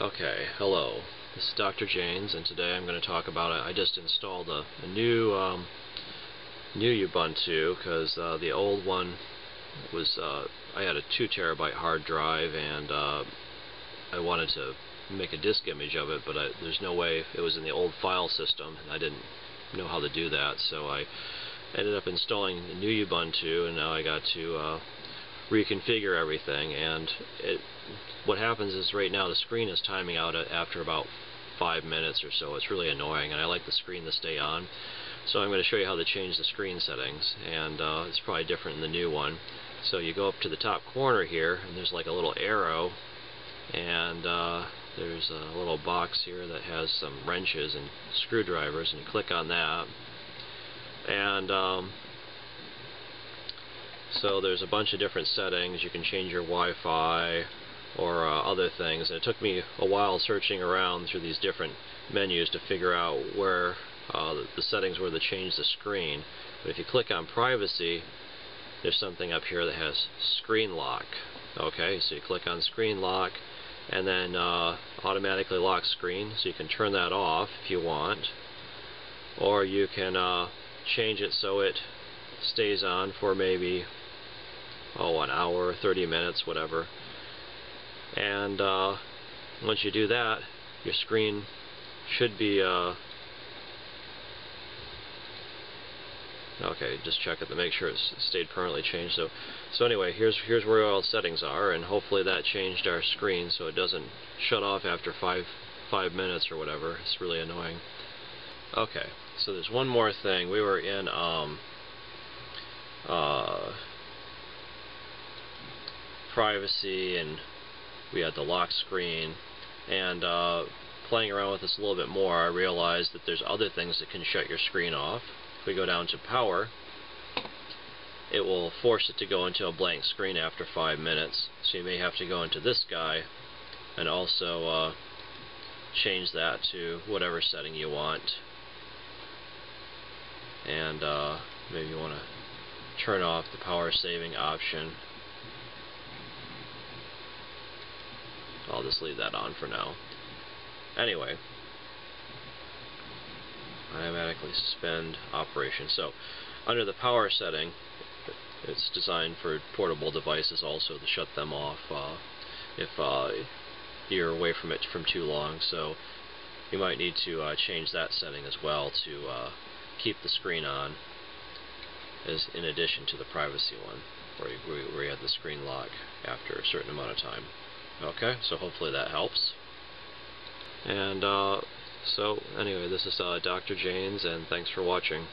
Okay, hello. This is Dr. Jaynes, and today I'm going to talk about it. I just installed a, a new um, new Ubuntu because uh, the old one was uh, I had a two terabyte hard drive, and uh, I wanted to make a disk image of it, but I, there's no way it was in the old file system, and I didn't know how to do that, so I ended up installing the new Ubuntu, and now I got to uh, reconfigure everything and it, what happens is right now the screen is timing out after about five minutes or so. It's really annoying and I like the screen to stay on. So I'm going to show you how to change the screen settings and uh, it's probably different in the new one. So you go up to the top corner here and there's like a little arrow and uh, there's a little box here that has some wrenches and screwdrivers and you click on that. And um, so there's a bunch of different settings. You can change your Wi-Fi or uh, other things. And it took me a while searching around through these different menus to figure out where uh, the settings were to change the screen. But if you click on privacy, there's something up here that has screen lock. Okay, so you click on screen lock and then uh, automatically lock screen. So you can turn that off if you want. Or you can uh, change it so it stays on for maybe oh, an hour, 30 minutes, whatever. And uh, once you do that, your screen should be uh, okay just check it to make sure it's stayed permanently changed. So so anyway here's here's where all the settings are and hopefully that changed our screen so it doesn't shut off after five five minutes or whatever. It's really annoying. Okay so there's one more thing. We were in um, uh, privacy and we had the lock screen and uh, playing around with this a little bit more I realized that there's other things that can shut your screen off. If we go down to power it will force it to go into a blank screen after five minutes. So you may have to go into this guy and also uh, change that to whatever setting you want. And uh, maybe you want to turn off the power saving option I'll just leave that on for now. Anyway, automatically suspend operation. So, under the power setting, it's designed for portable devices also to shut them off uh, if uh, you're away from it from too long. So, you might need to uh, change that setting as well to uh, keep the screen on, as in addition to the privacy one, where you, where you have the screen lock after a certain amount of time. Okay, so hopefully that helps. And uh, so anyway, this is uh, Dr. Jaynes, and thanks for watching.